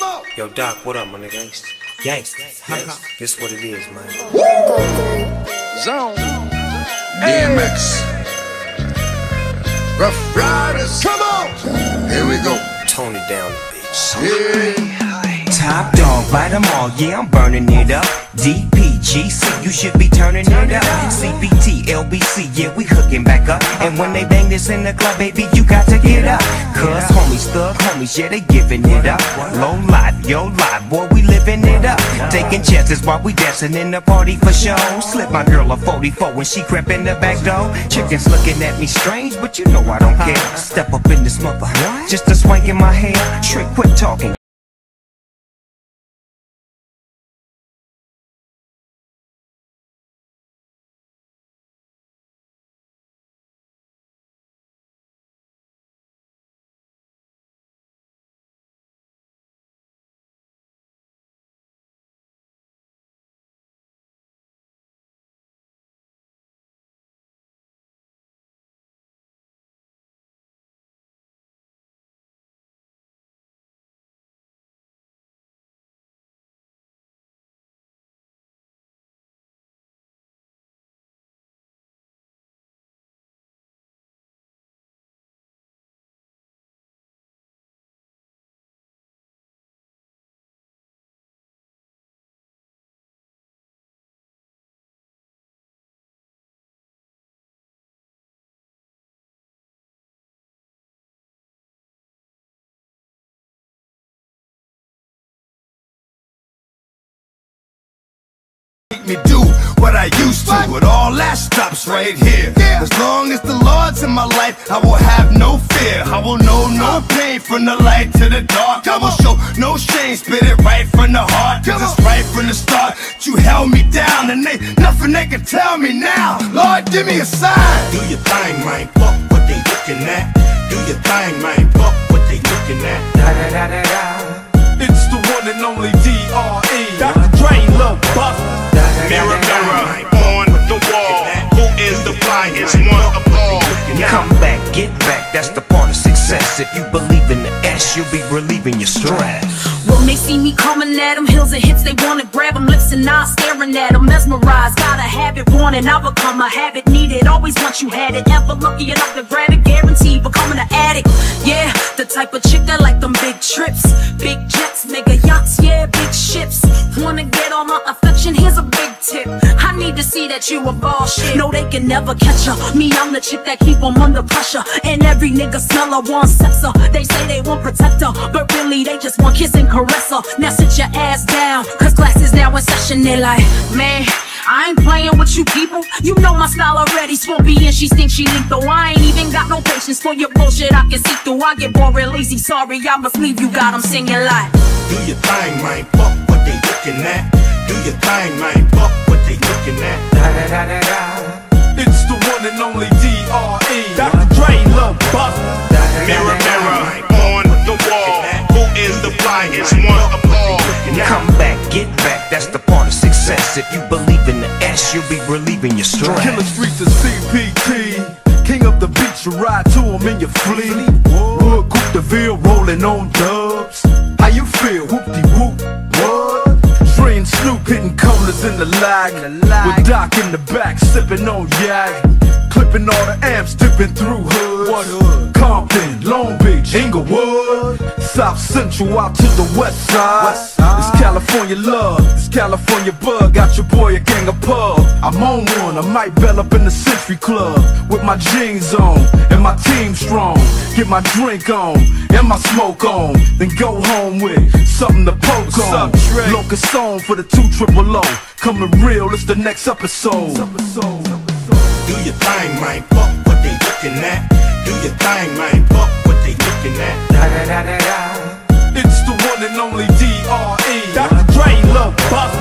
Come on. Yo, Doc, what up, my nigga? Gangsta. Yes. This what it is, man. Zone. DMX. Rough Riders. Come on. Here we go. Tone it down the bitch. Yeah. Top dog, bite them all, yeah, I'm burning it up. DPGC, you should be turning it up. CBT, LBC, yeah, we hooking back up. And when they bang this in the club, baby, you got to get up. Cuz homies, thug homies, yeah, they giving it up. Low life, yo life, boy, we living it up. Taking chances while we dancing in the party for show. Slip my girl a 44 when she crept in the back door. Chickens looking at me strange, but you know I don't care. Step up in this mother, just a swank in my hair. Trick, quit talking. Me do what I used to. But all that stops right here. As long as the Lord's in my life, I will have no fear. I will know no pain from the light to the dark. I will show no shame, spit it right from the heart. Cause it's right from the start. You held me down and they nothing they can tell me now. Lord, give me a sign. Do your thing, man. Fuck what they looking at. Do your thing, man. Fuck what they looking at. Da da da da da. It's the one and only D.R.E. Dr. Dre, Lil Buff. Mirror, mirror on the wall. Who is the flyest one of all? Come back, get back, that's the part of success. If you believe in the S, you'll be relieving your stress. When they see me coming at them, hills and hits, they wanna grab them, lips and eyes staring at them, mesmerized. Gotta have it, want it, I become a habit, need it, always want you had it. Ever lucky enough to grab it, guaranteed becoming an addict. Yeah, the type of chick that like them big trips, big jets, mega yachts, yeah, big ships. Wanna get all my affection, here's a big tip. I need to see that you a ball shit. No, they can never catch her. Me, I'm the chick that keep them under pressure. And every nigga smell her, want sex her. They say they want protect her, but really they just want kiss and caress her. Now sit your ass down, cause class is now in session. They like, man. I ain't playing with you people. You know my style already. Swampy and she thinks she lethal. I ain't even got no patience for your bullshit. I can see through. I get bored real easy. Sorry, I must leave you. Got 'em singing like. Do your thing, man. Fuck what they looking at. Do your thing, man. Fuck what they looking at. Da da da da da. It's the one and only D.R.E. Dr. Dre, Lil Buff. Mirror, mirror on the wall. Who is the flyest one of all? Come back, get back, that's the part of success. If you believe in the S, you'll be relieving your stress. Killer streets is CPT. King of the beach, you ride to him in your fleet. Wood, Coupe de Ville, rolling on dubs. How you feel? Whoop-de-whoop. What? The lag. With Doc in the back, sipping on yak. Clipping all the amps, dipping through hoods. What hood? Compton, Long Beach, Inglewood. South Central out to the west side. It's California love, it's California bug. Got your boy a gang of pub. I'm on one, I might bell up in the Century Club. With my jeans on, and my team strong. Get my drink on, and my smoke on. Then go home with something to poke on. Locust song for the two triple O. Coming real, it's the next episode. Do your thing, man. Fuck what they looking at. Do your thing, man. Fuck what they looking at. Da da da da da. It's the one and only D.R.E. Dr. Dre, Lil Buff.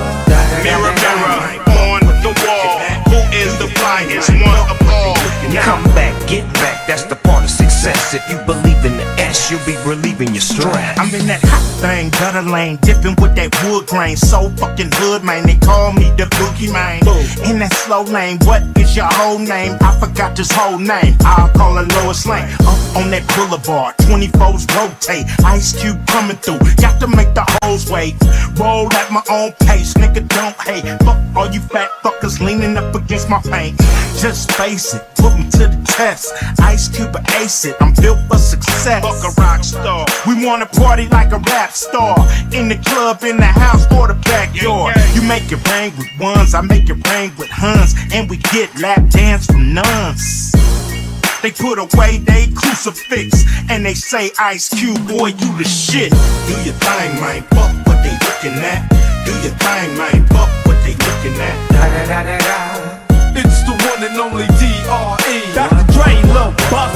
Mirror, mirror on the wall. Who is the flyest one of all? Come back, get back, that's the part of success. If you believe in the You'll be relieving your stress. I'm in that hot thing, gutter lane, dipping with that wood grain. So fucking hood, man. They call me the boogie man. In that slow lane, what is your whole name? I forgot this whole name. I'll call her Lois Lane. Up on that boulevard, 24s rotate. Ice Cube coming through, got to make the hoes wait. Roll at my own pace, nigga, don't hate. Fuck all you fat fuckers leaning up against my paint. Just face it, put me to the test. Ice Cube or ace it, I'm built for success. Fuck a rock star. We wanna party like a rap star. In the club, in the house, or the backyard. You make it rain with ones, I make it rain with huns. And we get lap dance from nuns. They put away they crucifix and they say, Ice Cube, boy, you the shit. Do your thing, man. Fuck what they looking at. Do your thing, man. Fuck what they looking at. Da da da da da. It's the one and only D.R.E. Dr. Dre, Lil Buff.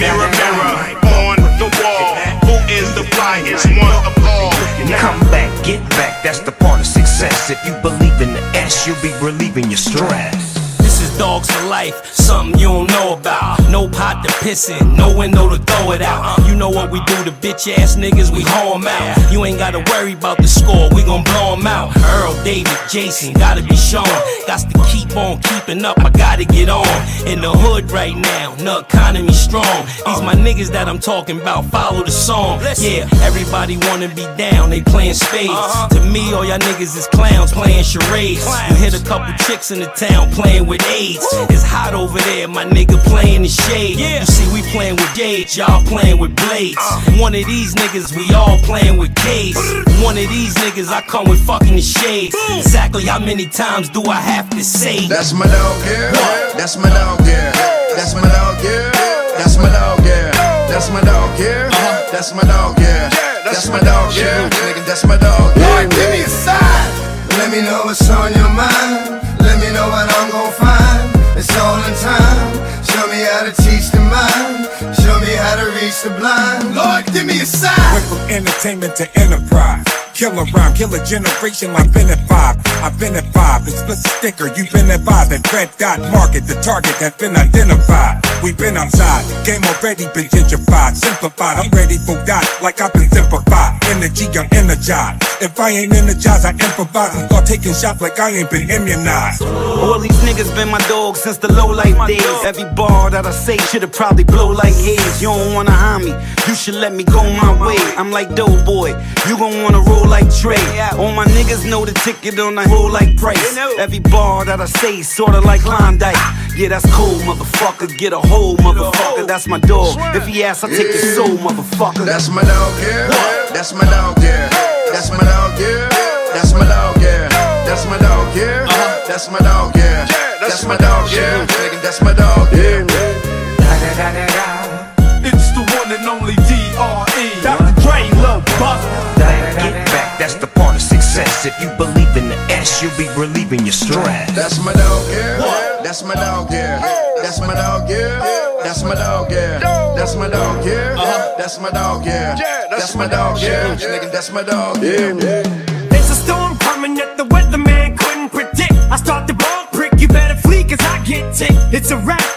Mirror, mirror on the wall. Who is the flyest one of all? Come back, get back, that's the part of success. If you believe in the S, you'll be relieving your stress. This is dogs for life, something you don't know about. No pot to piss in, no window to throw it out. Know what we do to bitch ass niggas, we hoe 'em out. You ain't gotta worry about the score, we gon' blow 'em out. Earl, David, Jason, gotta be shown. Got to keep on keeping up, I gotta get on. In the hood right now, the economy strong. These my niggas that I'm talking about, follow the song. Yeah, everybody wanna be down, they playing spades. To me, all y'all niggas is clowns playing charades. You hit a couple chicks in the town playing with AIDS. It's hot over there, my nigga playing the shade. You see, we playing with gauge, y'all playing with blades. One of these niggas, we all playing with K's. One of these niggas, I come with fucking the shades. Exactly how many times do I have to say? That's my dog, yeah. That's my dog, yeah. That's my dog, yeah. That's my dog, yeah. That's my dog, yeah. That's my dog, yeah. That's my dog, yeah. Nigga, that's my dog, Lord, give me a sign. Let me know what's on your mind. Let me know what I'm gonna find. It's all in time. Show me how to teach the mind. Show me how to reach the blind. Lord, give me a sign. Went from entertainment to enterprise. Killer rhyme, kill a generation like been at five. I've been at five, it's split sticker, you've been advised that red dot market, the target that's been identified. We've been outside, game already been gentrified, simplified. I'm ready for God, like I've been simplified. Energy, I'm energized. If I ain't energized, I improvise and start taking shots like I ain't been immunized. All these niggas been my dogs since the low life days. Every bar that I say should've probably blow like haze. You don't wanna harm me, you should let me go my way. I'm like Doughboy, you gon' wanna roll like Trey. All my niggas know the ticket on the roll like price. Every bar that I say sorta like Klondike. Yeah, that's cool, motherfucker. Get a hole, motherfucker. That's my dog. If he asks, I take his soul, motherfucker. That's my dog, yeah. That's my dog, yeah. That's my dog, yeah. That's my dog, yeah. Uh-huh. That's my dog, yeah. That's my dog, yeah. That's my dog, yeah. Nigga, that's my dog, yeah. It's the one and only D.R.E. Dr. Dre, Lil Buff. Get back, that's the part of success. If you believe in the S, you'll be relieving your stress. That's my dog, yeah. That's my dog, yeah. That's my dog, yeah. That's my dog, yeah. That's my dog, yeah. Uh-huh. That's my dog, yeah. That's my dog, yeah. That's my dog, yeah. There's a storm coming that the weatherman couldn't predict. I start the ball prick, you better flee, cause I get ticked. It's a wrap.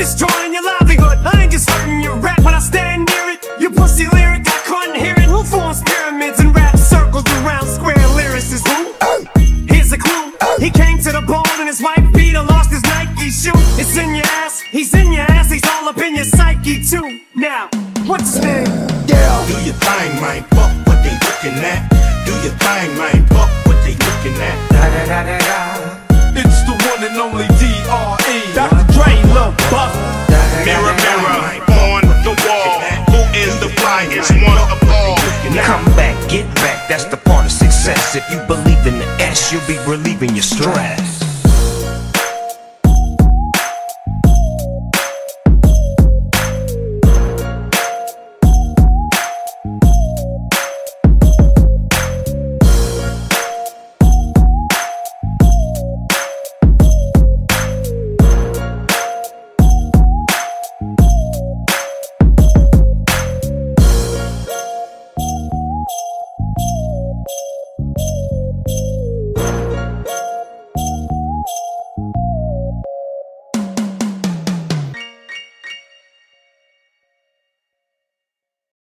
Destroying your livelihood, I ain't just hurting your rap. When I stand near it, your pussy lyric, I couldn't hear it. Who forms pyramids and rap circles around square lyricists? Who? Here's a clue. He came to the ball and his white feet and lost his Nike shoe. It's in your ass, he's in your ass, he's all up in your psyche too. Now, what's his name? Yeah. Do your thing, man. Fuck what they looking at. Do your thing, man. Fuck what they looking at. It's If you believe in the S, you'll be relieving your stress.